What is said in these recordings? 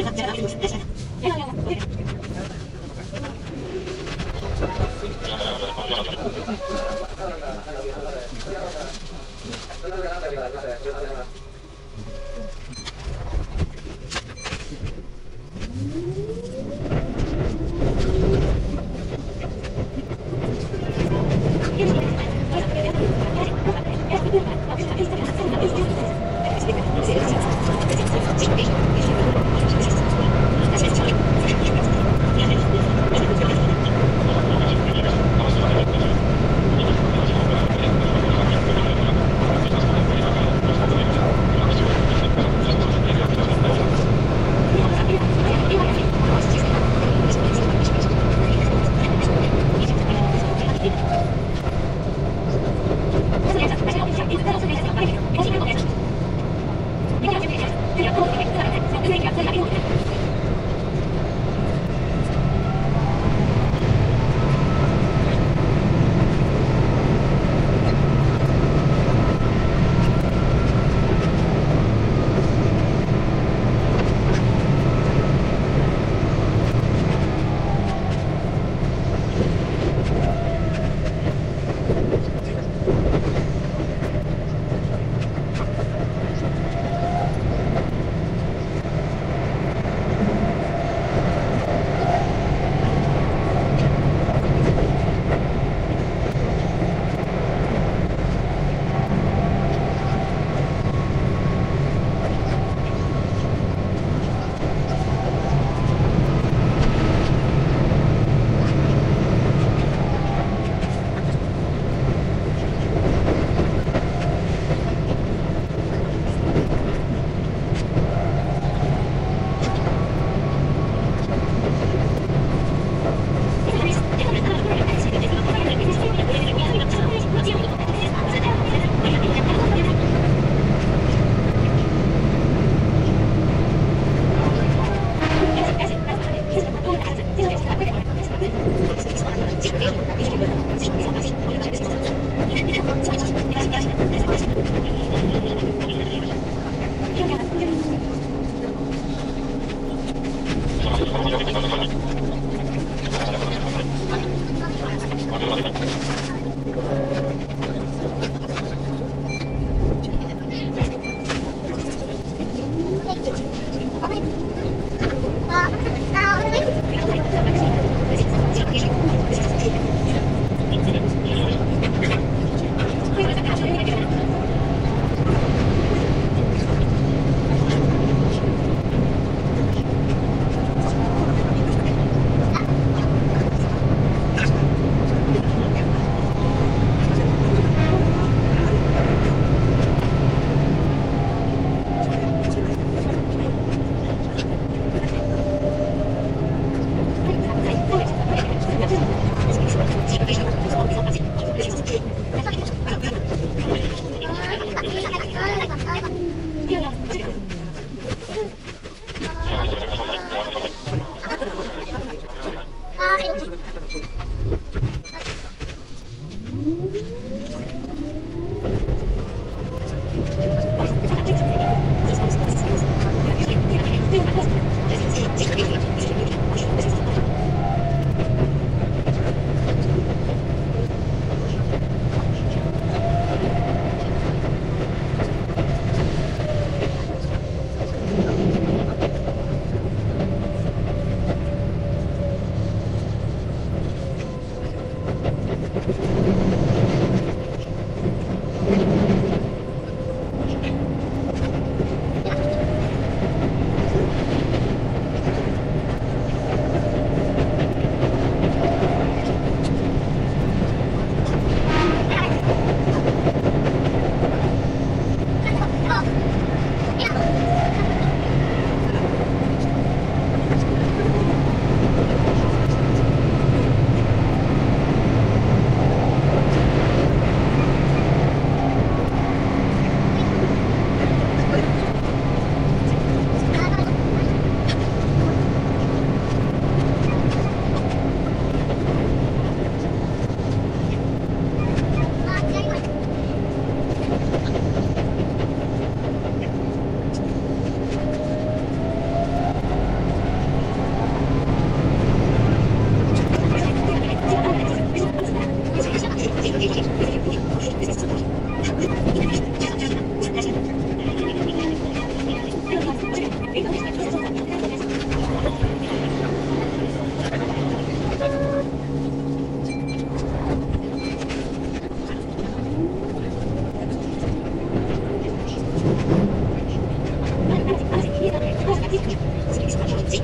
Gracias. すいません。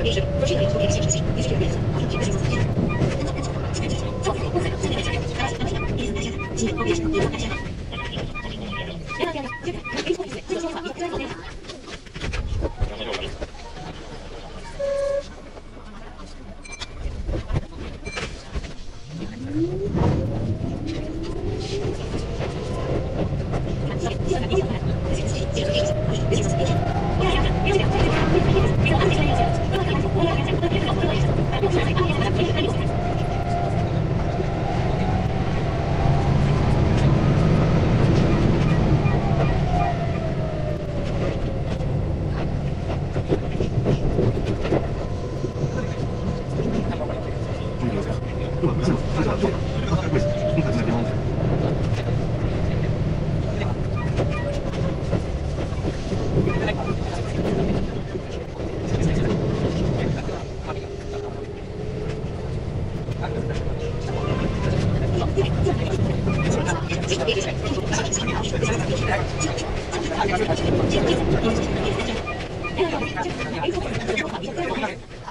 Vision. Virginia. ちょっと考えて。